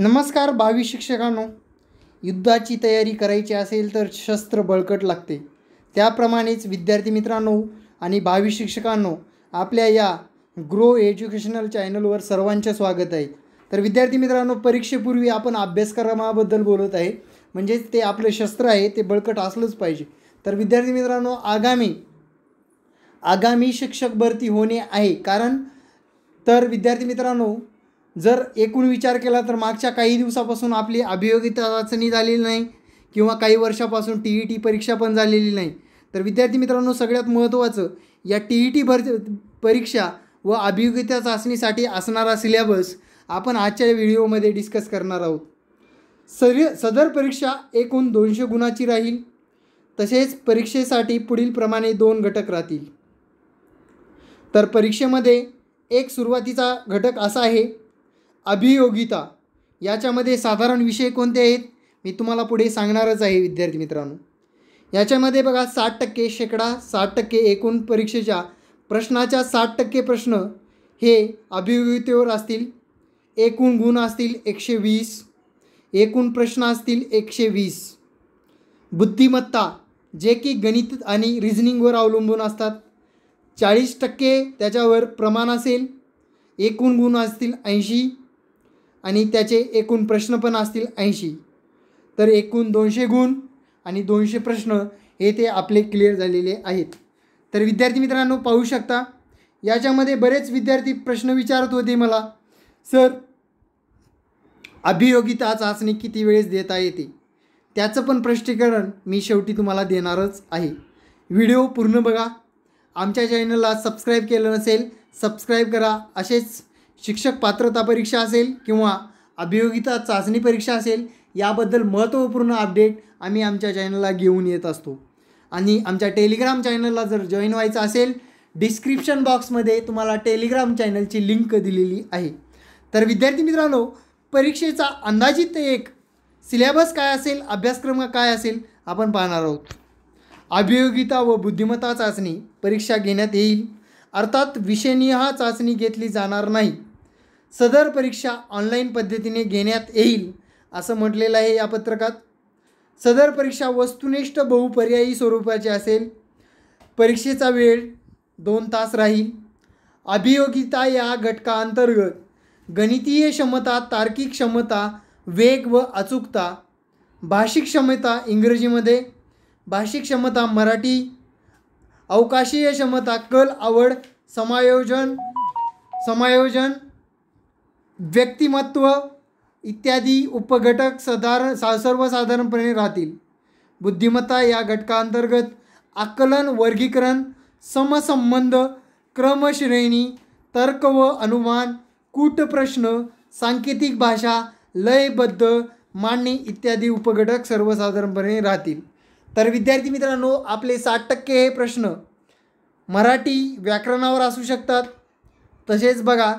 नमस्कार भावी शिक्षकांनो. युद्धाची तयारी करायची असेल तर शस्त्र बळकट लागते. त्याप्रमाणेच विद्यार्थी मित्रांनो आणि भावी शिक्षकांनो आपल्या या ग्रो एज्युकेशनल चॅनलवर सर्वांचे स्वागत आहे. तर विद्यार्थी मित्रांनो परीक्षेपूर्वी आपण अभ्यासक्रमाबद्दल बोलत आहे. म्हणजेच ते आपलं शस्त्र आहे ते बळकट असलंच पाहिजे. तर विद्यार्थी मित्रांनो आगामी आगामी शिक्षक भरती होणे आहे. कारण तर विद्यार्थी मित्रांनो जर एकूण विचार केला तर मागच्या काही दिवसापासून आपली अभियोगिता चाचणी झालेली नाही किंवा काही वर्षापासून टी ई टी परीक्षा पण झालेली नाही. तर विद्यार्थी मित्रांनो सगळ्यात महत्त्वाचं या टी ई टी भर परीक्षा व अभियोगिता चाचणीसाठी असणारा सिलेबस आपण आजच्या व्हिडिओमध्ये डिस्कस करणार आहोत. सर सदर परीक्षा एकूण दोनशे गुणाची राहील. तसेच परीक्षेसाठी पुढील प्रमाणे दोन घटक राहतील. तर परीक्षेमध्ये एक सुरुवातीचा घटक असा आहे अभियोगिता. याच्यामध्ये साधारण विषय कोणते आहेत? मी तुम्हाला पुढे सांगणारच आहे विद्यार्थी मित्रांनो. याच्यामध्ये बघा साठ टक्के शेकडा साठ टक्के एकूण परीक्षेच्या प्रश्नाच्या साठ टक्के प्रश्न हे अभियोगितेवर असतील. एकूण गुण असतील एकशे वीस. एकूण प्रश्न असतील एकशे वीस. बुद्धिमत्ता जे की गणित आणि रिझनिंगवर अवलंबून असतात. चाळीस टक्के त्याच्यावर प्रमाण असेल. एकूण गुण असतील ऐंशी. आणि त्याचे एकूण प्रश्न पण असतील ऐंशी. तर एकूण दोनशे गुण आणि दोनशे प्रश्न हे ते आपले क्लिअर झालेले आहेत. तर विद्यार्थी मित्रांनो पाहू शकता याच्यामध्ये बरेच विद्यार्थी प्रश्न विचारत होते मला. सर अभियोगिता चाचणी किती वेळेस देता येते? त्याचं पण स्पष्टीकरण मी शेवटी तुम्हाला देणारच आहे. व्हिडिओ पूर्ण बघा. आमच्या चॅनलला सबस्क्राईब केलं नसेल सबस्क्राईब करा. असेच शिक्षक पात्रता परीक्षा असेल किंवा अभियोगिता चाचणी परीक्षा असेल याबद्दल महत्त्वपूर्ण अपडेट आम्ही आमच्या चॅनलला घेऊन येत असतो. आणि आमच्या टेलिग्राम चॅनलला जर जॉईन व्हायचं असेल डिस्क्रिप्शन बॉक्समध्ये तुम्हाला टेलिग्राम चॅनलची लिंक दिलेली आहे. तर विद्यार्थी मित्रांनो परीक्षेचा अंदाजित एक सिलेबस काय असेल अभ्यासक्रम काय असेल आपण पाहणार आहोत. अभियोगिता व बुद्धिमत्ता चाचणी परीक्षा घेण्यात येईल. अर्थात विषयनिहा चाचणी घेतली जाणार नाही. सदर परीक्षा ऑनलाईन पद्धतीने घेण्यात येईल असं म्हटलेलं आहे या पत्रकात. सदर परीक्षा वस्तुनिष्ठ बहुपर्यायी स्वरूपाची असेल परीक्षेचा वेळ दोन तास राहील. अभियोगिता या घटकाअंतर्गत गणितीय क्षमता तार्किक क्षमता वेग व अचूकता भाषिक क्षमता इंग्रजीमध्ये भाषिक क्षमता मराठी अवकाशीय क्षमता कल आवड समायोजन समायोजन व्यक्तिमत्व इत्यादी उपघटक साधारण सा सर्वसाधारणपणे राहतील. बुद्धिमत्ता या घटकाअंतर्गत आकलन वर्गीकरण समसंबंध क्रमश्रेणी तर्क व अनुमान कूटप्रश्न सांकेतिक भाषा लयबद्ध मांडणी इत्यादी उपघटक सर्वसाधारणपणे राहतील. तर विद्यार्थी मित्रांनो आपले साठ टक्के हे प्रश्न मराठी व्याकरणावर असू शकतात. तसेच बघा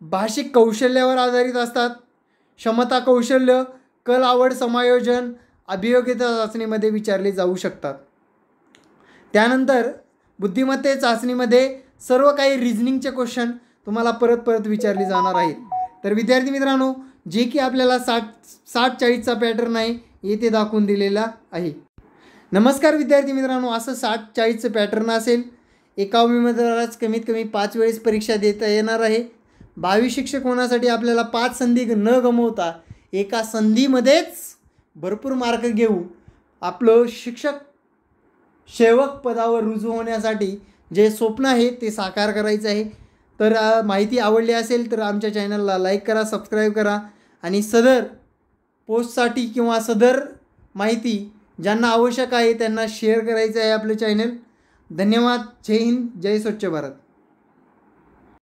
भाषिक कौशल्यावर आधारित असतात. क्षमता कौशल्य कल आवड समायोजन अभियोग्यता चाचणीमध्ये विचारले जाऊ शकतात. त्यानंतर बुद्धिमत्ते चाचणीमध्ये सर्व काही रिझनिंगचे क्वेश्चन तुम्हाला परत परत विचारले जाणार आहेत. तर विद्यार्थी मित्रांनो जे की आपल्याला साठ साठ चाळीसचा पॅटर्न आहे येथे दाखवून दिलेला आहे. नमस्कार विद्यार्थी मित्रांनो असं साठ चाळीसचं पॅटर्न असेल एका उमेदवारालाच कमीत कमी पाच वेळेस परीक्षा देता येणार आहे. बावीस शिक्षक होण्यासाठी आपल्याला पाच संधी न गमवता एका संधीमध्येच भरपूर मार्क घेऊ. आपलं शिक्षक सेवक पदावर रुजू होण्यासाठी जे स्वप्न आहे ते साकार करायचं आहे. तर माहिती आवडली असेल तर आमच्या चॅनलला लाईक करा सबस्क्राईब करा आणि सदर पोस्टसाठी किंवा सदर माहिती ज्यांना आवश्यक आहे त्यांना शेअर करायचं आहे आपलं चॅनल. धन्यवाद. जय हिंद. जय स्वच्छ भारत.